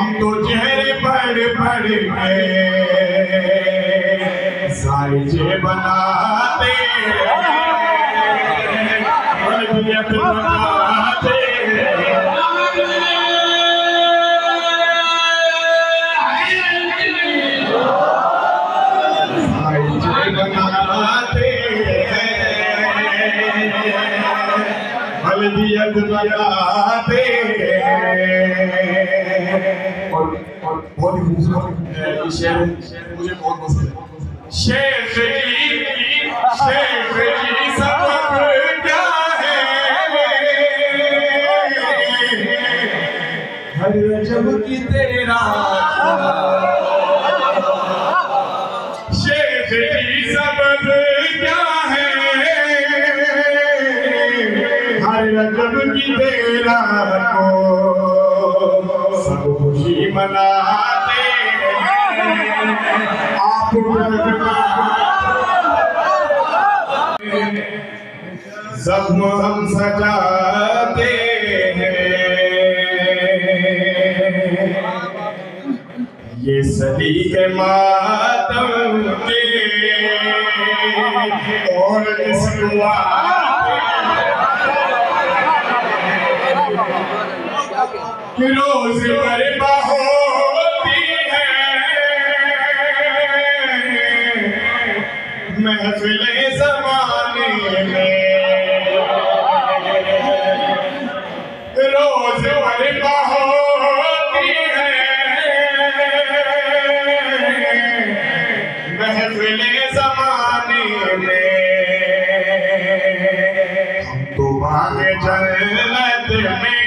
ہم تو چہرے پڑھ پڑھ کے سائجے بناتے تربیت بناتے سائجے بناتے بلدیت بناتے خوبصورت یہ شعر مجھے بہت پسند ہے شیخ جی شیخ جی سبق کیا ہے ہر رجب کی تیرا شیخ جی سبق کیا ہے ہر رجب کی تیرا کو سب خوشی مناتے آپ زخم ہم سجاتے ہیں۔ یہ صدی ماتم کے اور اس کہ روز بربا ہوتی محفل زمانے میں۔ روز بربا ہوتی ہے۔ محفل زمانے میں۔ تو بھاگ جنت میں۔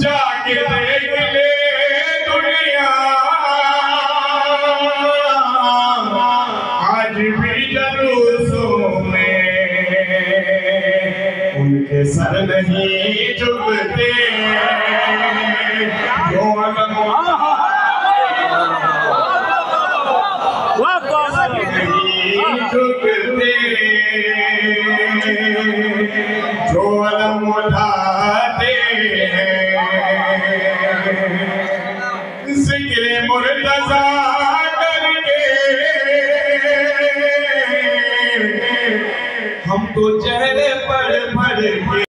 جا کے دیکھ لے دنیا آج بھی جلوسوں میں ان کے سر نہیں جھکتے جو علم جو اٹھاتے ہم تو چہرے پر پڑھ کے۔